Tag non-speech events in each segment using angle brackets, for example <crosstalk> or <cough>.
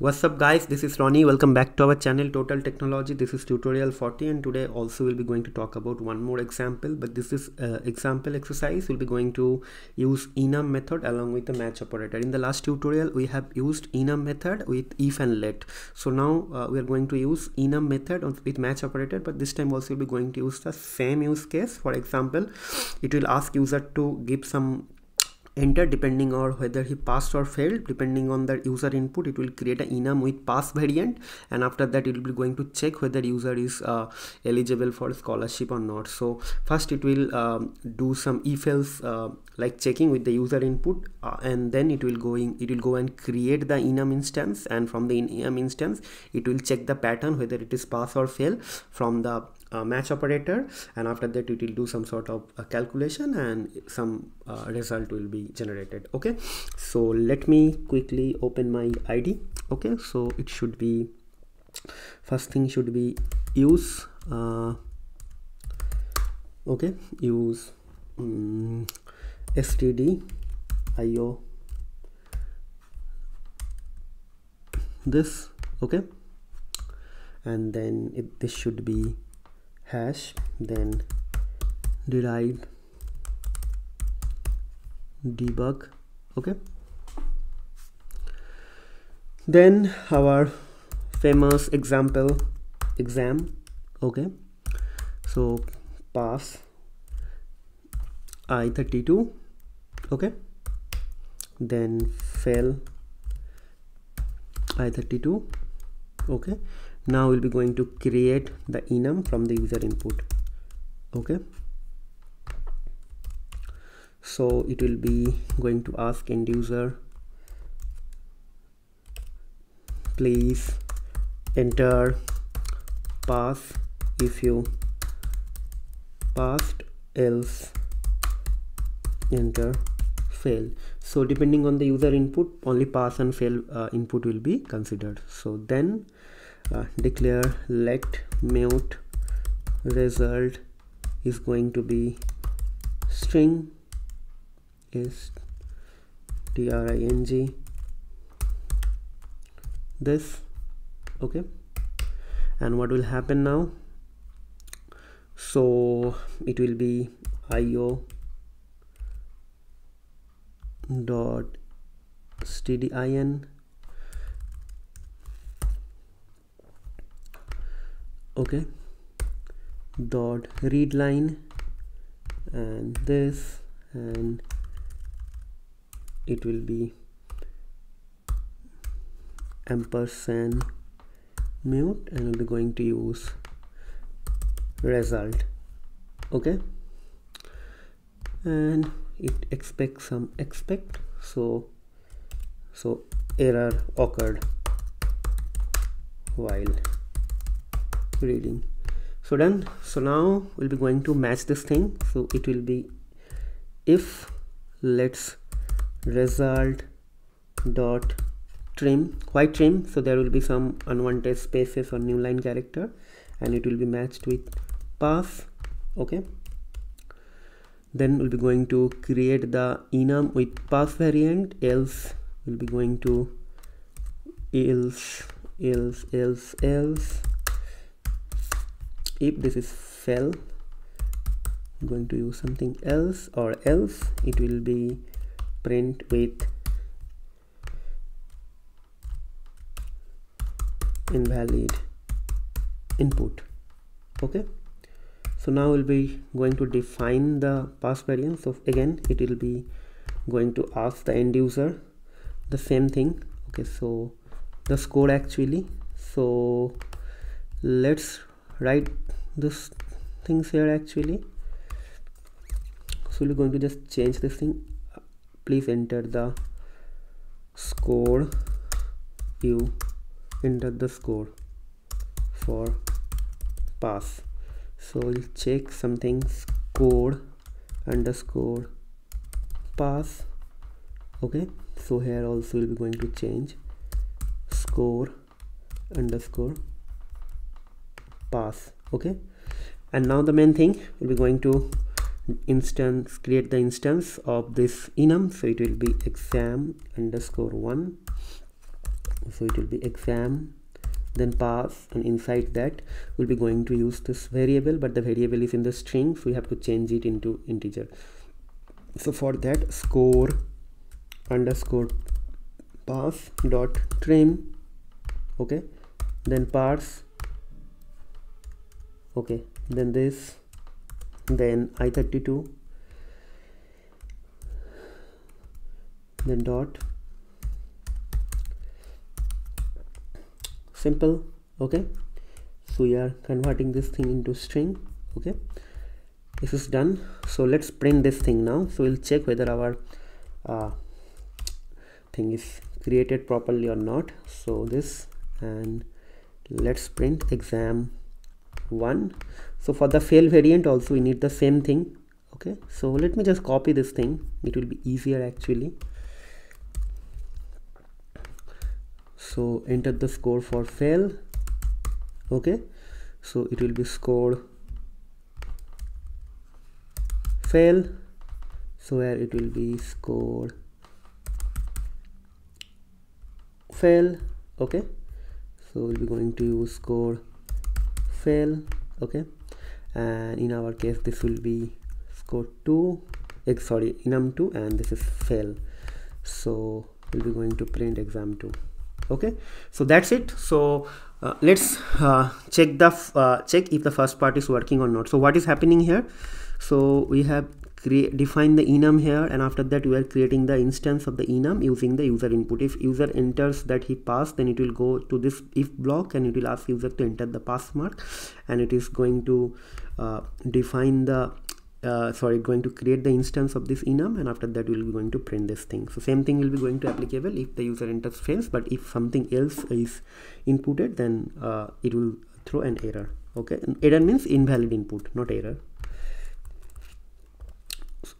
what's up guys? This is Ronnie. Welcome back to our channel total technology. This is tutorial 40 and today also we'll be going to talk about one more example but this is uh, example exercise. We'll be going to use enum method along with the match operator. In the last tutorial we have used enum method with if and let. So now uh, we are going to use enum method with match operator but this time also we'll be going to use the same use case. For example it will ask user to give some enter depending on whether he passed or failed. Depending on the user input it will create an enum with pass variant. And after that it will be going to check whether user is uh, eligible for scholarship or not. So first it will um, do some if else uh, like checking with the user input uh, and then it will going it will go and create the enum instance. And from the enum instance it will check the pattern whether it is pass or fail. From the uh, match operator and after that it will do some sort of a calculation and some uh, result will be generated okay? So let me quickly open my id okay? So it should be first thing should be use uh, okay? Use um, std io this okay? And then it, this should be hash then derive debug? Okay. Then our famous example exam. Okay. So pass i32 okay. Then fail i32 okay now we'll be going to create the enum from the user input. Okay. So it will be going to ask end user please enter pass if you passed else enter fail. So depending on the user input only pass and fail uh, input will be considered. So then uh, declare let mute result is going to be string is string this okay. And what will happen now? So it will be io dot stdin okay. Dot read line and this and it will be ampersand mute and we'll be going to use result. Okay. And it expects some expect. So so error occurred while reading. So done so now we'll be going to match this thing. So it will be if let's result dot trim white trim. So there will be some unwanted spaces or new line character and it will be matched with pass okay? Then we'll be going to create the enum with pass variant else we'll be going to else else else else if this is fell I'm going to use something else or else it will be print with invalid input. Okay? So now we'll be going to define the pass variant so again it will be going to ask the end user the same thing. Okay so the score actually. So let's write this things here actually. So we're going to just change this thing. Please enter the score. You enter the score for pass. So we'll check something. Score underscore pass. Okay. So here also we'll be going to change. Score underscore pass okay. And now the main thing we'll be going to instance create the instance of this enum. So it will be exam underscore one. So it will be exam then pass and inside that we'll be going to use this variable but the variable is in the string so we have to change it into integer. So for that score underscore pass dot trim. Okay. Then parse okay then this then i32 then dot. Simple okay? So we are converting this thing into string okay? This is done. So let's print this thing now. So we'll check whether our uh, thing is created properly or not. So this and let's print exam one. So for the fail variant also we need the same thing. Okay. So let me just copy this thing. It will be easier actually. So enter the score for fail. Okay. So it will be scored fail. So where it will be scored fail. Okay. So we'll be going to use score fail okay and in our case this will be score 2 eh, sorry enum2 and this is fail so we'll be going to print exam 2 okay so that's it. So uh, let's uh, check the uh, check if the first part is working or not. So what is happening here? So we have create define the enum here and after that we are creating the instance of the enum using the user input. If user enters that he passed then it will go to this if block and it will ask user to enter the pass mark and it is going to uh, define the uh, sorry going to create the instance of this enum and after that we'll be going to print this thing. So same thing will be going to applicable if the user enters fails but if something else is inputted then uh, it will throw an error. Okay? And error means invalid input not error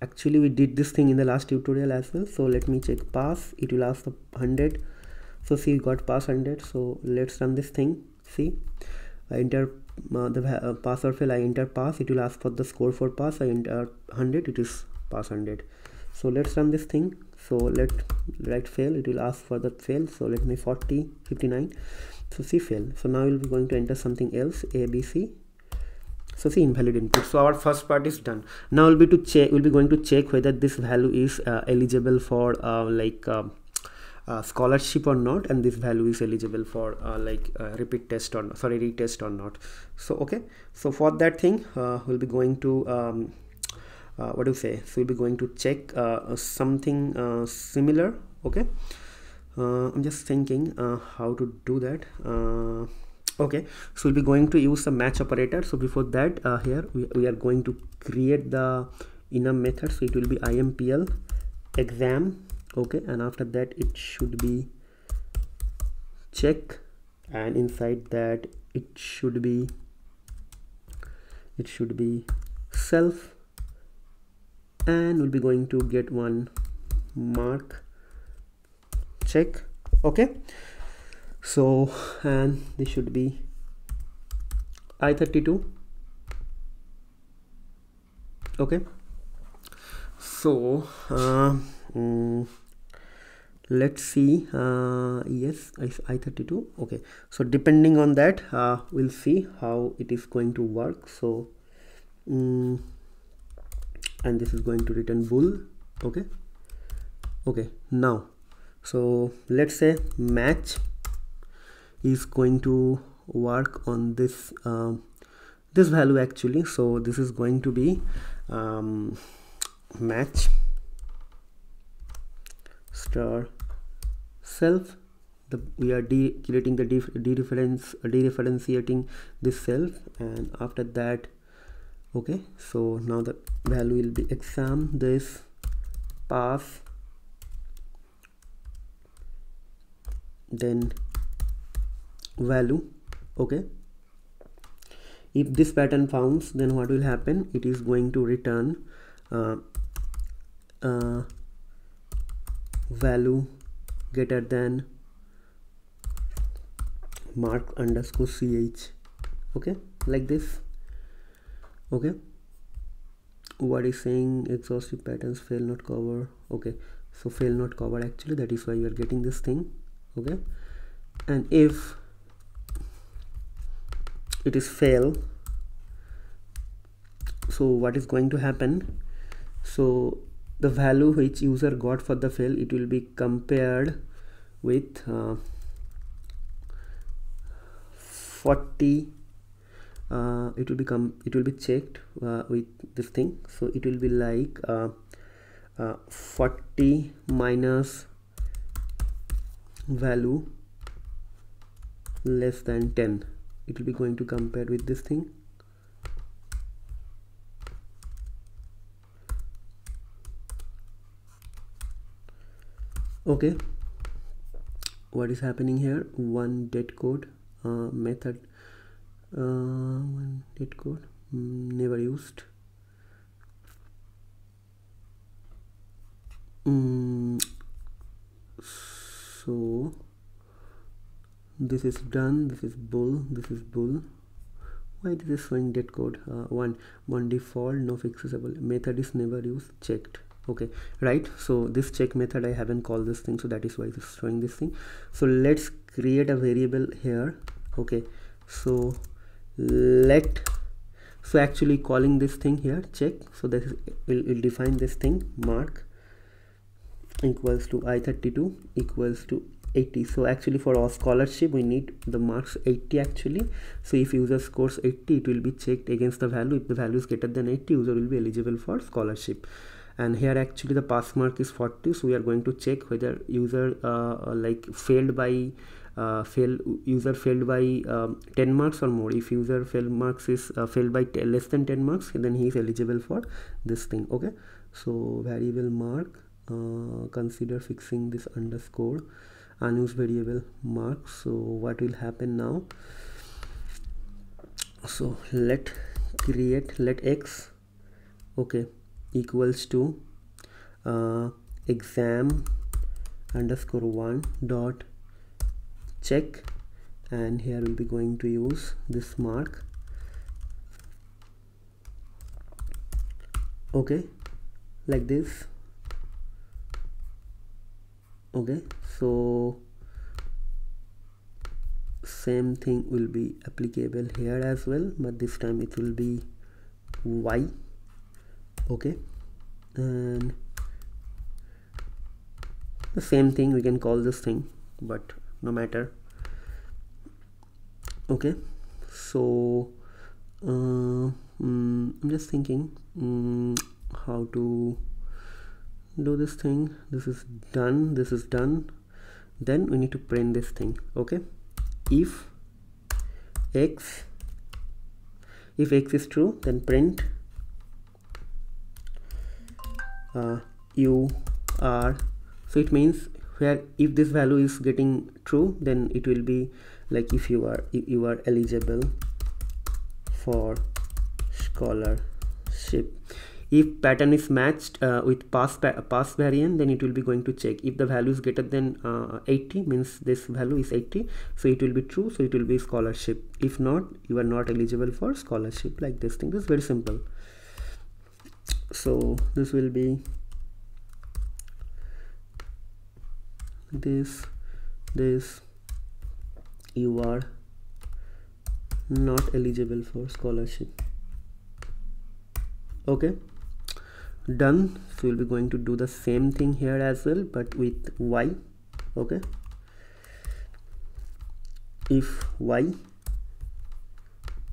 actually we did this thing in the last tutorial as well. So let me check pass. It will ask the 100 so see we got pass 100 so let's run this thing. See? I enter uh, the uh, pass or fail I enter pass. It will ask for the score for pass. I enter 100 it is pass 100 so let's run this thing. So let write fail. It will ask for the fail. So let me 40 59 so see fail. So now we'll be going to enter something else. A b c so see invalid input. So our first part is done. Now we'll be to check we'll be going to check whether this value is uh, eligible for uh, like uh, uh, scholarship or not and this value is eligible for uh, like uh, repeat test or sorry retest or not. So okay. So for that thing uh, we'll be going to um, uh, what do you say? So we'll be going to check uh, something similar okay? I'm just thinking how to do that okay so we'll be going to use the match operator. So before that uh, here we, we are going to create the enum method. So it will be impl exam. Okay and after that it should be check. And inside that it should be it should be self. And we'll be going to get one mark check. Okay so and this should be i32 okay. So uh, mm, let's see uh, yes i32 okay. So depending on that uh, we'll see how it is going to work. So um, and this is going to return bool okay. Okay. Now so let's say match is going to work on this uh, this value actually. So this is going to be um, match star self. The, we are de creating the dereference dereferentiating this self. And after that okay so now the value will be exam this pass. Then value okay? If this pattern founds then what will happen? It is going to return uh, uh, value greater than mark underscore ch okay? Like this okay? What is saying? Exhaustive patterns fail not cover okay? So fail not cover actually that is why you are getting this thing okay? And if it is fail. So what is going to happen? So the value which user got for the fail it will be compared with uh, 40 uh, it will become it will be checked uh, with this thing. So it will be like uh, uh 40 minus value less than 10 it will be going to compare with this thing. Okay. What is happening here? One dead code uh, method uh, one dead code mm, never used. Mm, so this is done this is bool this is bool. Why this is showing dead code? Uh, one one default no fixable. Method is never used checked. Okay right? So this check method i haven't called this thing so that is why it's showing this thing. So let's create a variable here. Okay so let so actually calling this thing here check. So that is will will define this thing mark equals to i32 equals to 80 so actually for our scholarship we need the marks 80 actually. So if user scores 80 it will be checked against the value. If the value is greater than 80 user will be eligible for scholarship. And here actually the pass mark is 40 so we are going to check whether user uh, uh like failed by uh, fail user failed by um, 10 marks or more. If user fail marks is uh, failed by less than 10 marks then he is eligible for this thing. Okay? So variable mark uh, consider fixing this underscore unused variable mark. So what will happen now? So let create let x okay equals to uh, exam underscore one dot check. And here we'll be going to use this mark. Okay like this okay so same thing will be applicable here as well but this time it will be y okay? And the same thing we can call this thing but no matter okay? So uh, mm, I'm just thinking mm, how to do this thing this is done this is done. Then we need to print this thing okay? If x if x is true then print uh, you are so it means where if this value is getting true then it will be like if you are if you are eligible for scholarship if pattern is matched uh, with pass pass variant then it will be going to check. If the value is greater than uh, 80 means this value is 80 so it will be true so it will be scholarship. If not you are not eligible for scholarship. Like this thing. This is very simple. So this will be this this. You are not eligible for scholarship. Okay done. So we'll be going to do the same thing here as well but with y okay? If y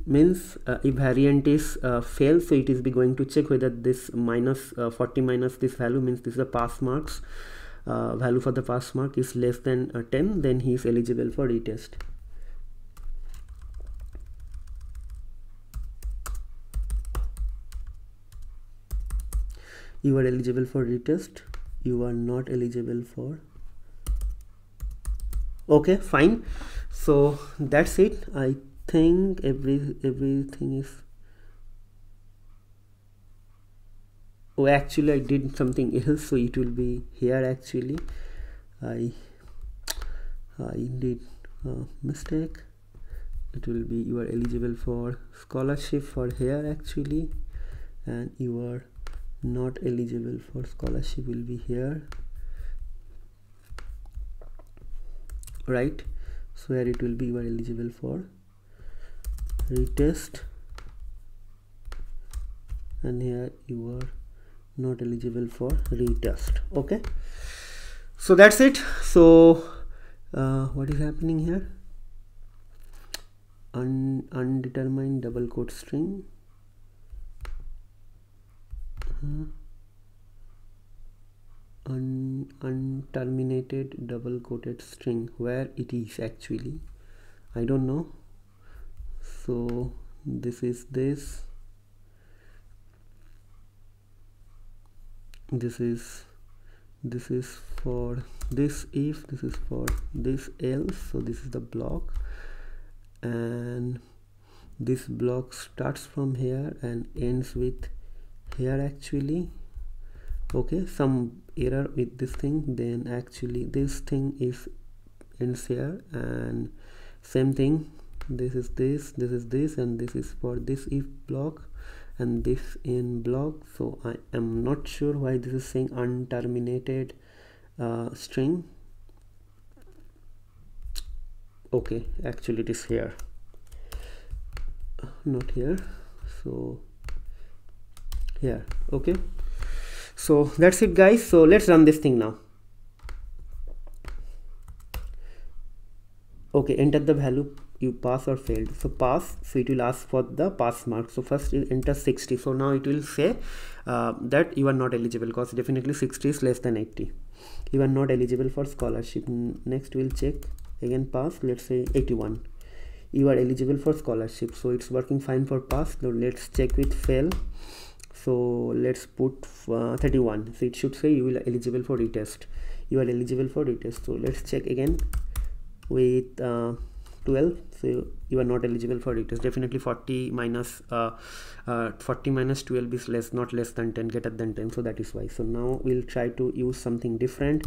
means uh, if variant is uh, fail so it is be going to check whether this minus uh, 40 minus this value means this is a pass marks uh, value for the pass mark is less than uh, 10 then he is eligible for retest you are eligible for retest. You are not eligible for. Okay fine. So that's it. I think every everything is oh actually I did something else so it will be here actually. I I did a mistake. It will be you are eligible for scholarship for here actually. And you are not eligible for scholarship will be here. Right? So here it will be you are eligible for. Retest. And here you are not eligible for retest. Okay? So that's it. So uh, what is happening here? Un undetermined double quote string Uh-huh. un unterminated double quoted string. Where it is actually? I don't know. So this is this. This is this is for this if this is for this else. So this is the block. And this block starts from here and ends with here actually. Okay some error with this thing then actually this thing is ends here and same thing. This is this this is this and this is for this if block and this in block. So I am not sure why this is saying unterminated uh, string. Okay actually it is here. Not here. So here okay. So that's it guys. So let's run this thing now. Okay enter the value. You pass or failed. So pass. So it will ask for the pass mark. So first you enter 60 so now it will say uh, that you are not eligible because definitely 60 is less than 80 you are not eligible for scholarship. Next we'll check. Again pass. Let's say 81 you are eligible for scholarship. So it's working fine for pass. Now let's check with fail so let's put uh, 31 so it should say you will eligible for retest. You are eligible for retest. So let's check again with uh, 12 so you are not eligible for retest. Definitely 40 minus uh, uh, 40 minus 12 is less not less than 10 greater than 10 so that is why. So now we'll try to use something different.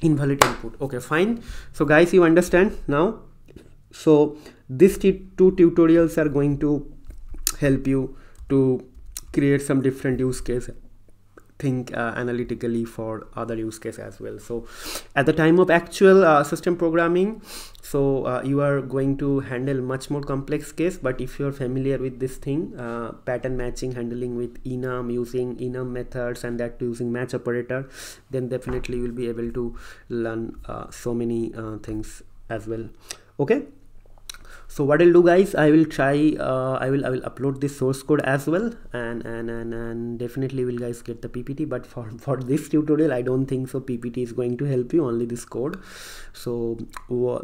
Invalid input. Okay fine. So guys you understand now? So these two tutorials are going to help you to create some different use case think uh, analytically for other use case as well. So at the time of actual uh, system programming so uh, you are going to handle much more complex case but if you're familiar with this thing uh, pattern matching handling with enum using enum methods and that using match operator then definitely you'll be able to learn uh, so many uh, things as well. Okay so what I'll do guys I will try uh, I will I will upload this source code as well and and and, and definitely will guys get the PPT but for <laughs> for this tutorial I don't think so PPT is going to help you only this code. So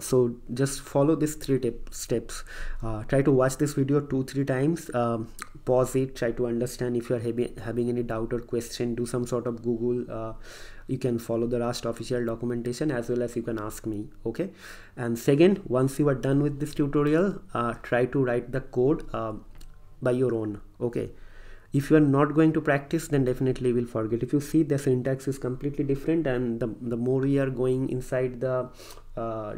so just follow these three tip, steps. Uh, try to watch this video two three times um, pause it try to understand if you are having, having any doubt or question do some sort of google uh, you can follow the Rust official documentation as well as you can ask me okay? And second once you are done with this tutorial uh, try to write the code uh, by your own okay? If you are not going to practice then definitely will forget. If you see the syntax is completely different and the, the more we are going inside the uh,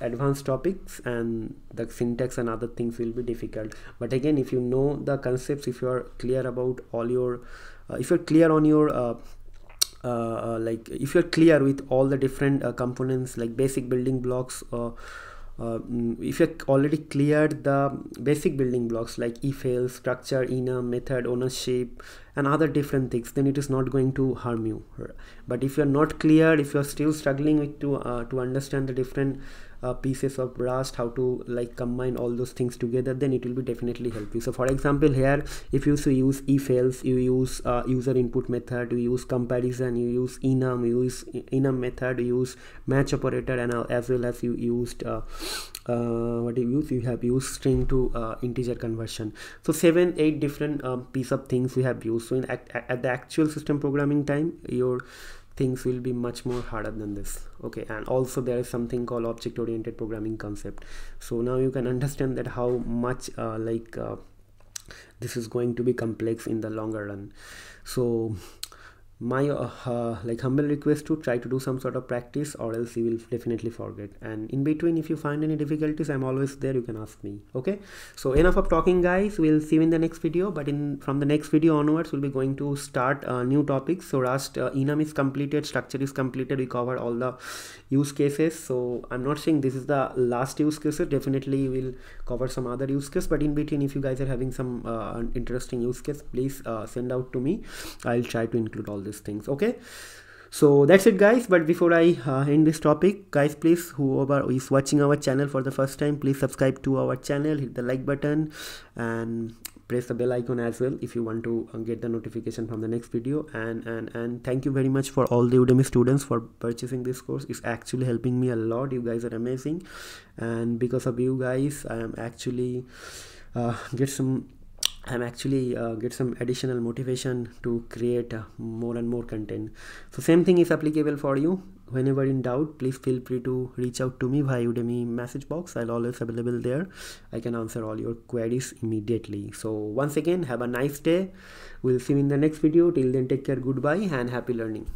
advanced topics and the syntax and other things will be difficult. But again if you know the concepts if you are clear about all your uh, if you're clear on your uh, like if you're clear with all the different uh, components like basic building blocks uh, mm, if you're already cleared the basic building blocks like if else structure enum method ownership and other different things then it is not going to harm you. But if you're not clear if you're still struggling with to uh, to understand the different uh, pieces of rust how to like combine all those things together then it will be definitely help you so for example here if you so use if you use uh, user input method you use comparison you use enum you use enum method you use match operator and uh, as well as you used uh, uh, what you use? You have used string to uh, integer conversion. So seven eight different um, piece of things we have used. So in at the actual system programming time your things will be much more harder than this. Okay and also there is something called object oriented programming concept. So now you can <laughs> understand that how much uh, like uh, this is going to be complex in the longer run. So my uh, uh, like humble request to try to do some sort of practice or else you will definitely forget. And in between if you find any difficulties i'm always there. You can ask me. Okay? So enough of talking guys. We'll see you in the next video. But in from the next video onwards we'll be going to start uh, new topics. So rust uh, enum is completed. Structure is completed. We covered all the use cases. So i'm not saying this is the last use case definitely we'll cover some other use case. But in between if you guys are having some uh, interesting use case please send out to me. I'll try to include all these things okay? So that's it guys. But before i uh, end this topic guys please whoever is watching our channel for the first time please subscribe to our channel hit the like button and press the bell icon as well if you want to uh, get the notification from the next video. And and and thank you very much for all the udemy students for purchasing this course. It's actually helping me a lot. You guys are amazing. And because of you guys i am actually uh, get some I'm actually uh, get some additional motivation to create uh, more and more content. So same thing is applicable for you. Whenever in doubt, please feel free to reach out to me via Udemy message box. I'll always available there. I can answer all your queries immediately. So once again, have a nice day. We'll see you in the next video. Till then, take care. Goodbye and happy learning.